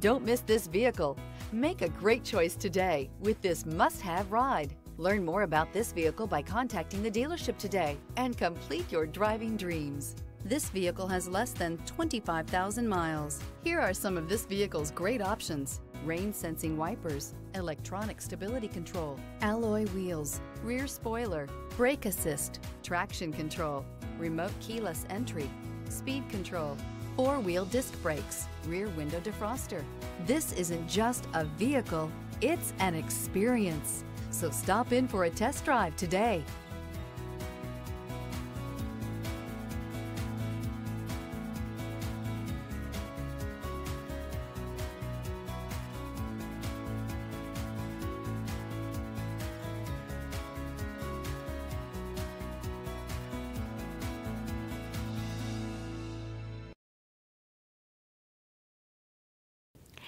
Don't miss this vehicle. Make a great choice today with this must-have ride. Learn more about this vehicle by contacting the dealership today and complete your driving dreams. This vehicle has less than 25,000 miles. Here are some of this vehicle's great options. Rain sensing wipers, electronic stability control, alloy wheels, rear spoiler, brake assist, traction control, remote keyless entry, speed control, four-wheel disc brakes, rear window defroster. This isn't just a vehicle, it's an experience. So stop in for a test drive today.